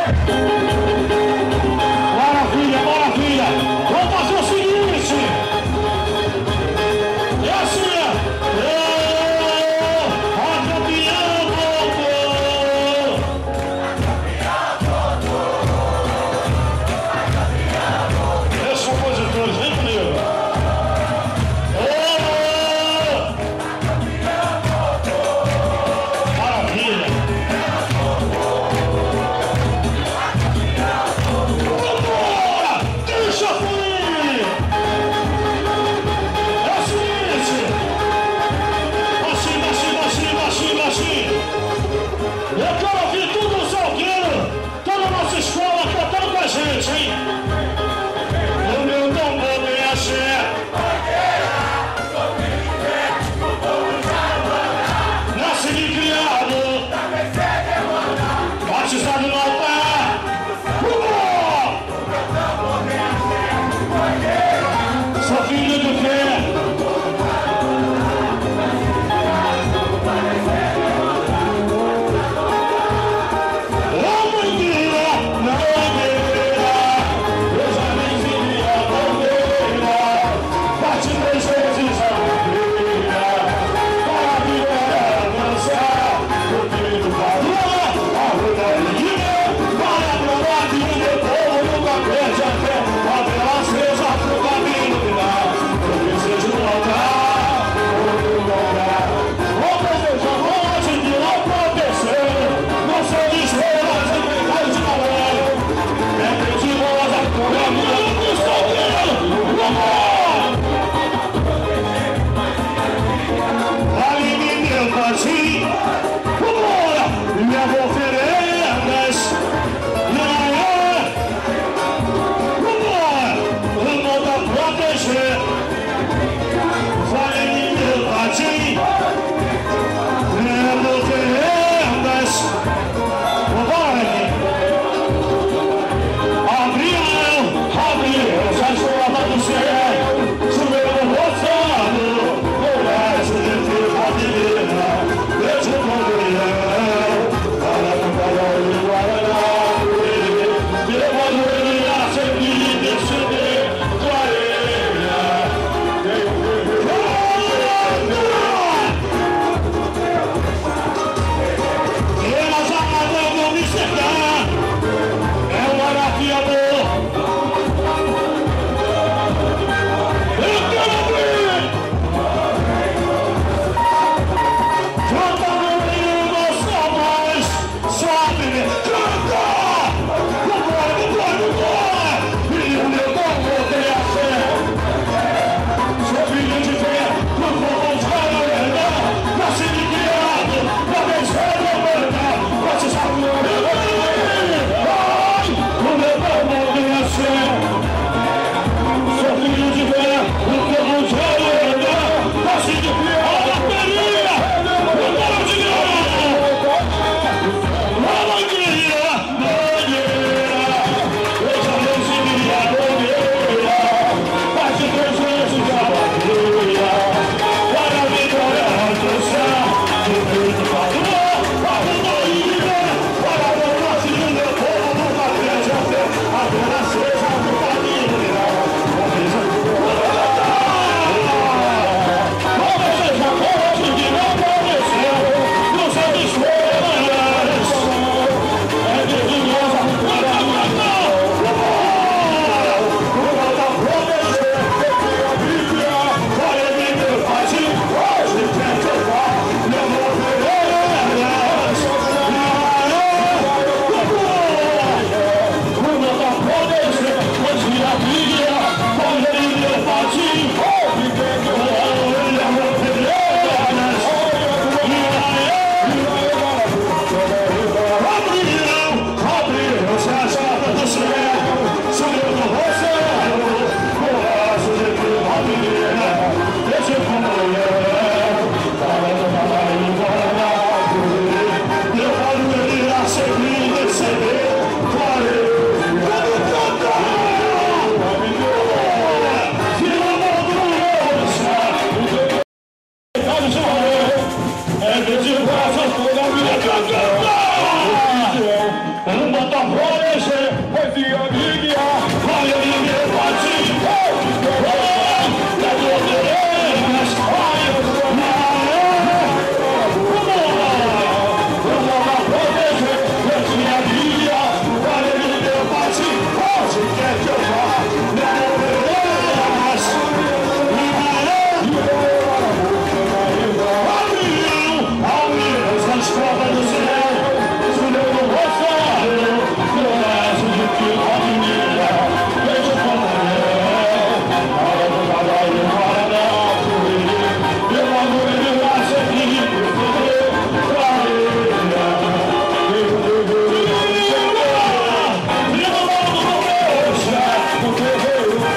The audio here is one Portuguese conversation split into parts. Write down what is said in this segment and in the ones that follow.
Maravilha, Sou filho do Deus.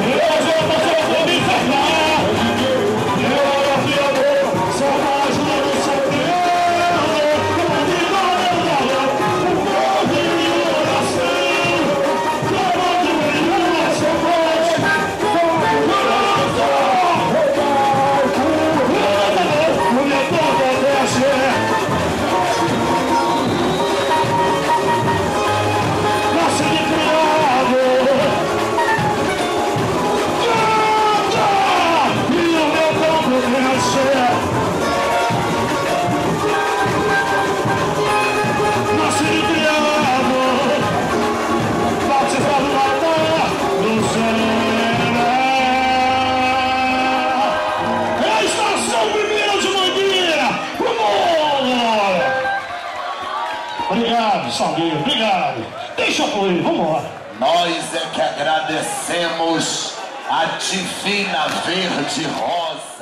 Yeah, I'm going to pass it off to the Obrigado, Salgueiro, obrigado. Deixa fluir, vambora. Nós é que agradecemos a Divina Verde Rosa.